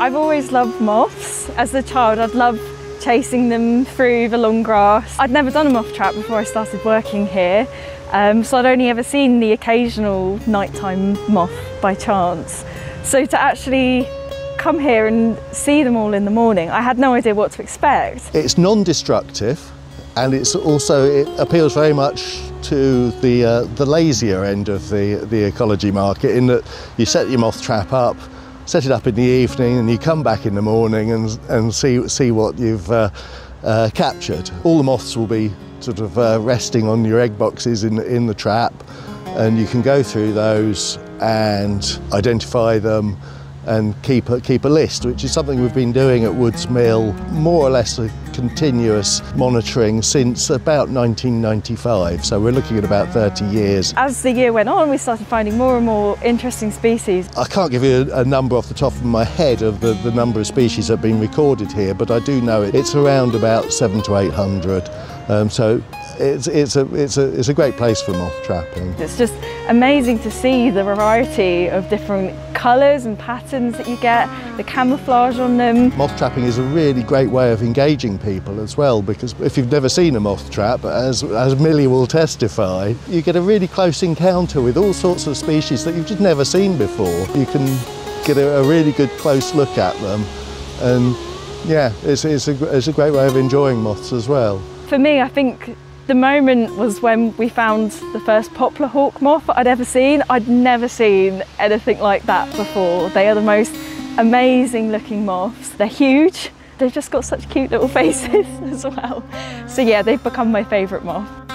I've always loved moths. As a child, I'd love chasing them through the long grass. I'd never done a moth trap before I started working here, um, so I'd only ever seen the occasional nighttime moth by chance. So to actually come here and see them all in the morning, I had no idea what to expect. It's non-destructive and it's also, it appeals very much to the, uh, the lazier end of the, the ecology market in that you set your moth trap up, set it up in the evening and you come back in the morning and, and see, see what you've uh, uh, captured. All the moths will be sort of uh, resting on your egg boxes in, in the trap and you can go through those and identify them and keep a, keep a list, which is something we've been doing at Woods Mill, more or less continuous monitoring since about 1995. So we're looking at about 30 years. As the year went on, we started finding more and more interesting species. I can't give you a, a number off the top of my head of the, the number of species that have been recorded here, but I do know it, it's around about seven to 800. Um, so it's, it's, a, it's, a, it's a great place for moth trapping. It's just amazing to see the variety of different colours and patterns that you get, the camouflage on them. Moth trapping is a really great way of engaging people as well because if you've never seen a moth trap, as, as Millie will testify, you get a really close encounter with all sorts of species that you've just never seen before. You can get a, a really good close look at them and yeah, it's, it's, a, it's a great way of enjoying moths as well. For me, I think the moment was when we found the first poplar hawk moth I'd ever seen. I'd never seen anything like that before. They are the most amazing looking moths. They're huge. They've just got such cute little faces as well. So yeah, they've become my favourite moth.